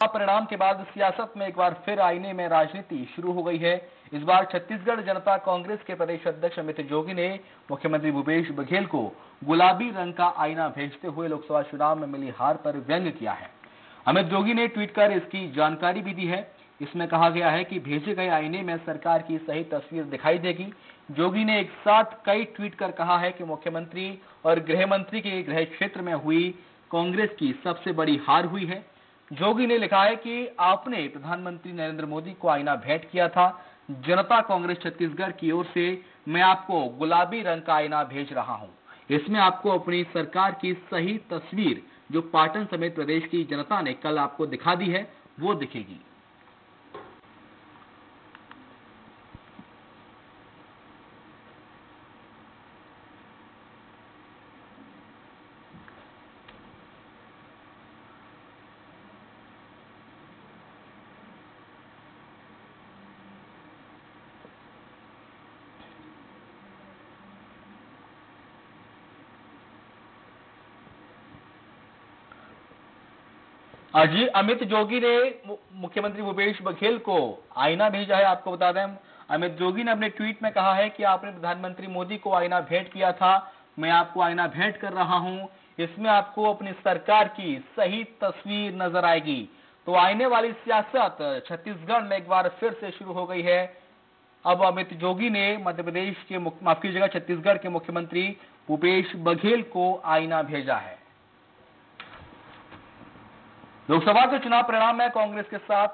परिणाम के बाद सियासत में एक बार फिर आईने में राजनीति शुरू हो गई है। इस बार छत्तीसगढ़ जनता कांग्रेस के प्रदेश अध्यक्ष अमित जोगी ने मुख्यमंत्री भूपेश बघेल को गुलाबी रंग का आईना भेजते हुए लोकसभा चुनाव में मिली हार पर व्यंग किया है। अमित जोगी ने ट्वीट कर इसकी जानकारी भी दी है। इसमें कहा गया है कि भेजे गए आईने में सरकार की सही तस्वीर दिखाई देगी। जोगी ने एक साथ कई ट्वीट कर कहा है कि मुख्यमंत्री और गृह मंत्री के गृह क्षेत्र में हुई कांग्रेस की सबसे बड़ी हार हुई है। जोगी ने लिखा है कि आपने प्रधानमंत्री नरेंद्र मोदी को आईना भेंट किया था। जनता कांग्रेस छत्तीसगढ़ की ओर से मैं आपको गुलाबी रंग का आईना भेज रहा हूँ। इसमें आपको अपनी सरकार की सही तस्वीर, जो पाटन समेत प्रदेश की जनता ने कल आपको दिखा दी है, वो दिखेगी। जी अमित जोगी ने मुख्यमंत्री भूपेश बघेल को आईना भेजा है, आपको बता दें। अमित जोगी ने अपने ट्वीट में कहा है कि आपने प्रधानमंत्री मोदी को आईना भेंट किया था। मैं आपको आईना भेंट कर रहा हूँ। इसमें आपको अपनी सरकार की सही तस्वीर नज़र आएगी। तो आईने वाली सियासत छत्तीसगढ़ में एक बार फिर से शुरू हो गई है। अब अमित जोगी ने मध्य प्रदेश के माफ़ कीजिएगा, छत्तीसगढ़ के मुख्यमंत्री भूपेश बघेल को आईना भेजा है। लोकसभा के चुनाव परिणाम में कांग्रेस के साथ